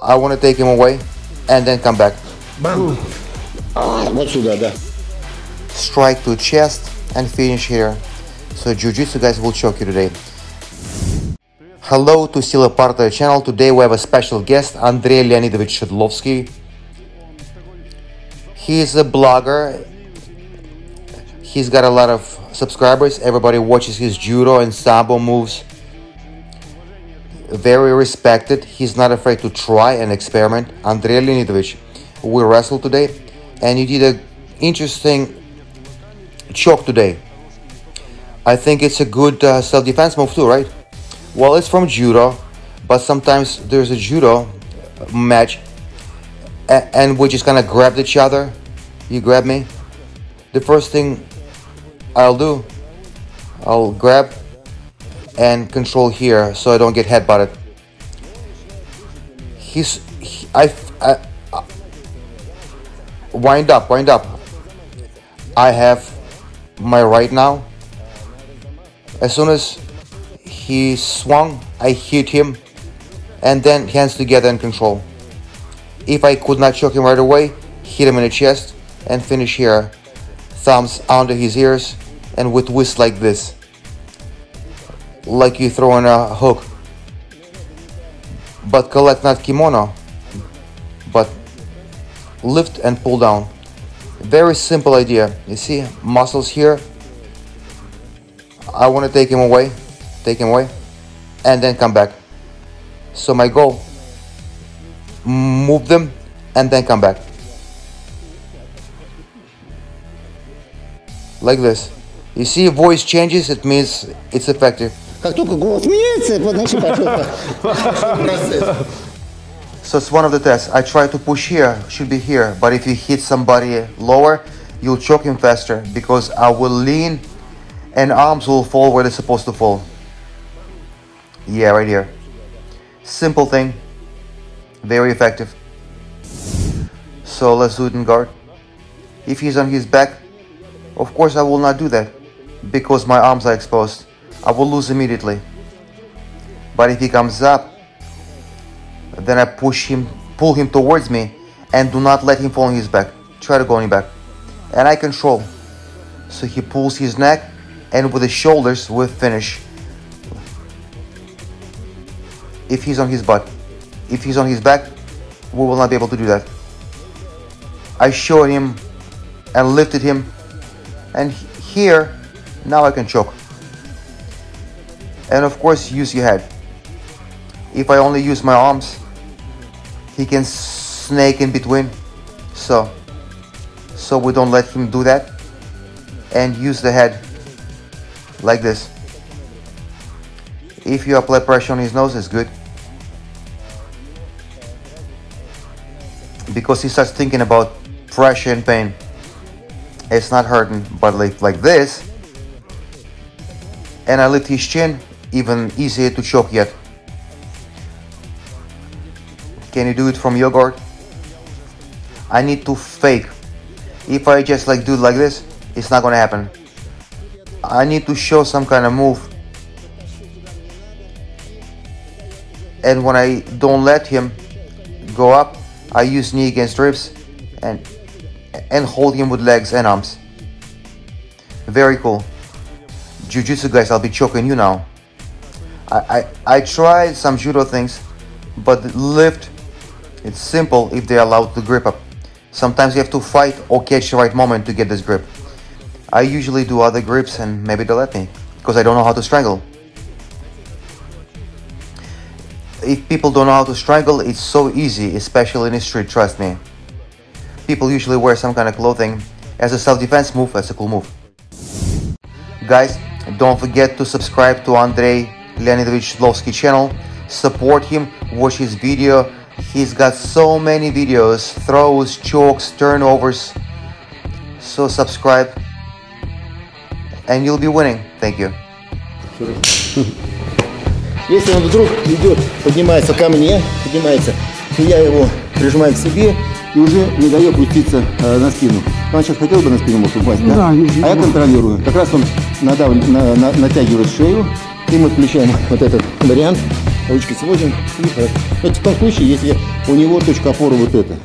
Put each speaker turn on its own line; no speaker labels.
I want to take him away and then come back.
Bam!
Strike to chest and finish here. So Jiu-Jitsu guys will shock you today. Hello to Sila Partera channel. Today we have a special guest, Andrei Leonidovich Shidlovsky. He is a blogger. He's got a lot of subscribers. Everybody watches his judo and sambo moves. Very respected. He's not afraid to try and experiment. Andrei Leonidovich, we wrestled today, and you did an interesting choke today. I think it's a good uh, self-defense move too, right? Well, it's from judo, but sometimes there's a judo match, a- and we just kind of grabbed each other. You grab me. The first thing I'll do, I'll grab and control here so I don't get headbutted. He's, he, I, I, I, wind up, wind up. I have my right now. As soon as he swung, I hit him, and then hands together and control. If I could not choke him right away, hit him in the chest and finish here. Thumbs under his ears and with twist like this. Like you throw in a hook. But collect not kimono, but lift and pull down. Very simple idea. You see muscles here. I want to take him away, take him away, and then come back. So my goal, move them and then come back. Like this. You see voice changes, it means it's effective.
Как только голос меняется, вот значит пошел процесс.
So it's one of the tests. I try to push here, should be here, but if you hit somebody lower, you'll choke him faster because I will lean and arms will fall where they're supposed to fall. Yeah, right here. Simple thing, very effective. So let's do it in guard. If he's on his back, of course I will not do that because my arms are exposed. I will lose immediately. But if he comes up, then I push him, pull him towards me, and do not let him fall on his back. Try to go on his back. And I control. So he pulls his neck, and with his shoulders, we finish. If he's on his butt. If he's on his back, we will not be able to do that. I showed him and lifted him, and here, now I can choke. And of course, use your head. If I only use my arms, he can snake in between. So, so we don't let him do that. And use the head like this. If you apply pressure on his nose, it's good. Because he starts thinking about pressure and pain. It's not hurting, but like, like this, and I lift his chin, even easier to choke yet. Can you do it from your guard? I need to fake. If I just like do like this, it's not gonna happen. I need to show some kind of move. And when I don't let him go up, I use knee against ribs and and hold him with legs and arms. Very cool. Jiu-Jitsu guys, I'll be choking you now. I, I, I tried some judo things, but lift, it's simple if they allow the grip up. Sometimes you have to fight or catch the right moment to get this grip. I usually do other grips and maybe they'll let me, because I don't know how to strangle. If people don't know how to strangle, it's so easy, especially in the street, trust me. People usually wear some kind of clothing as a self-defense move, as a cool move. Guys, don't forget to subscribe to Andrei Leonidovich Shedlovsky channel. Support him, watch his video. He's got so many videos, throws, chokes, turnovers. So subscribe and you'll be winning. Thank you.
Если он вдруг идет, поднимается ко мне, поднимается, то я его прижимаю к себе и уже не даю опуститься э, на спину. Он сейчас хотел бы на спину может упасть, да?
Да, не-
а я контролирую. Как раз он надав- на- на- натягивает шею, и мы включаем вот этот вариант. ручки сводим. И, э, это в том случае, если у него точка опоры вот эта.